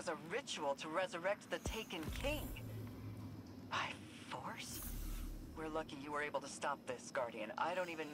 was a ritual to resurrect the Taken King. By force? We're lucky you were able to stop this, Guardian. I don't even...